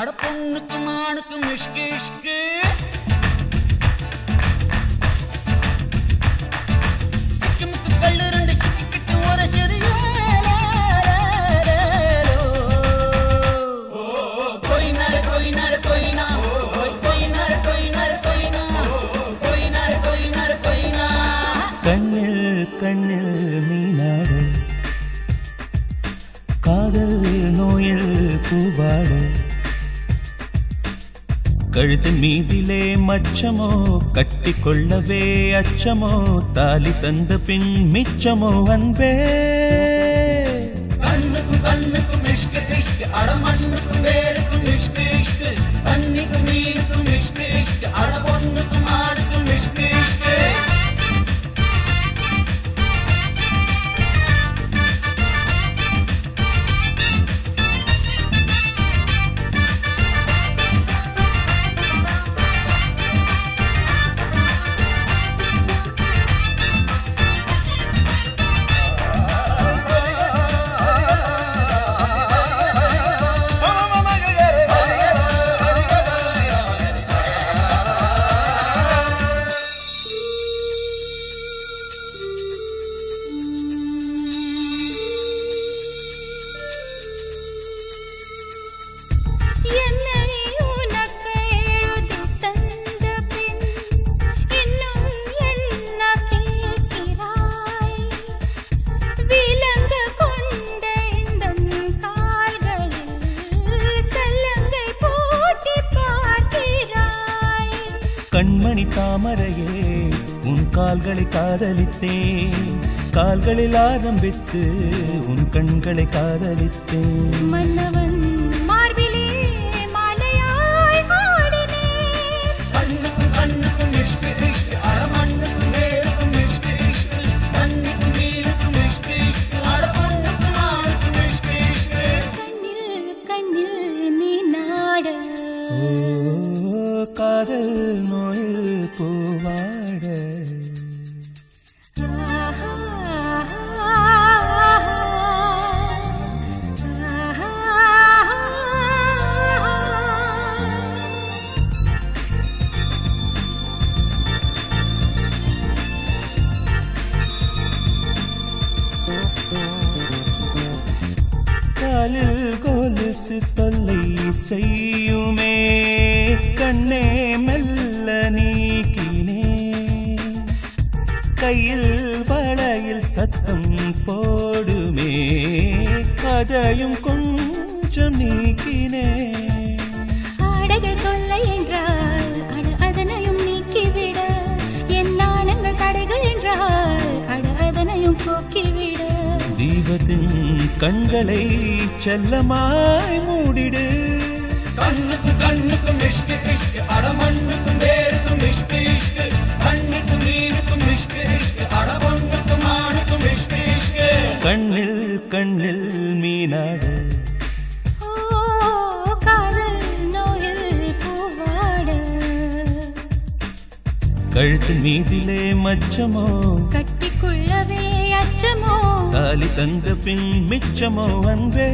அட பொண்ணுக்கு மானுக்கு இஷ்கு இஷ்கு. சிக்கிமுக்கு கல்லு ரெண்டு சிக்கிக்கிட்டு ஒரு சிறிய கண்ணில் கண்ணில் காதல் நோயில் பூவாட. கழுத்து மீதிலே மச்சமோ கட்டி கொள்ளவே அச்சமோ தாலி தந்த பின் மிச்சமோ அன்பே. கண்மணி தாமரையே உன் கால்களை காதலித்தேன். கால்களில் ஆரம்பித்து உன் கண்களை காதலித்தேன். மன்னவ காதல் நோயில் பூவாட காலில் கொலுசு தொல்லை செய்யுமே கண்ணே மெல்ல நீக்கினே. கையில் வளையில் சத்தம் போடுமே. அதையும் கொஞ்சம் நீக்கினே. ஆடைகள் தொல்லை என்றால் அட அதனையும் நீக்கிவிட. என் நாணங்கள் தடைகள் என்றால் அட அதனையும் போக்கிவிட தீபத்தின் கண்களை செல்லமாய் மூடிடு. கண்ணுக்கும் கண்ணுக்கும் இஷ்கு இஷ்கு அட மண்ணுக்கும் வேருக்கும் இஷ்கு இஷ்கு தண்ணிக்கும் மீனுக்கும் இஷ்கு இஷ்கு அட பொண்ணுக்கும் ஆணுக்கும் இஷ்கு இஷ்கு கண்ணில் கண்ணில் மீனாட கழுத்து மீதிலே மச்சமோ கட்டிக்குள்ளவே அச்சமோ தாலி தந்த பின் மிச்சமோ அன்பே